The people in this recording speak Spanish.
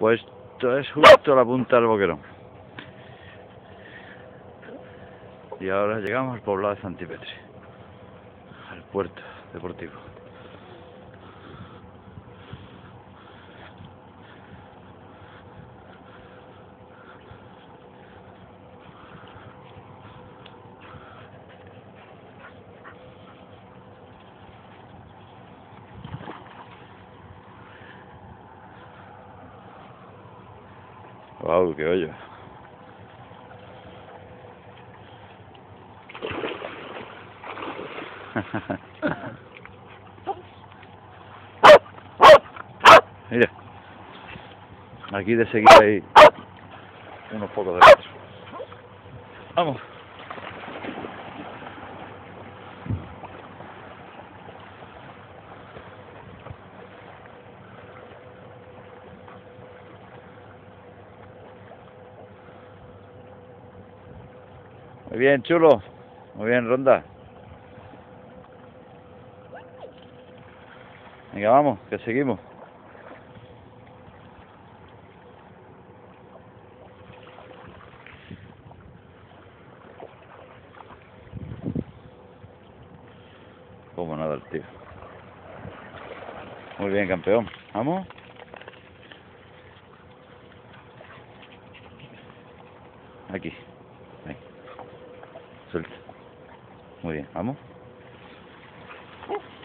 Pues esto es justo la punta del boquerón. Y ahora llegamos al poblado de Santipetri, al puerto deportivo. Wow, qué hoyo. Mira. Aquí de seguida hay unos pocos de metros. Vamos. Muy bien, chulo. Muy bien, ronda. Venga, vamos, que seguimos. Como nada el tío. Muy bien, campeón. Vamos. Aquí. Venga. Suelta. Muy bien, vamos. Uh.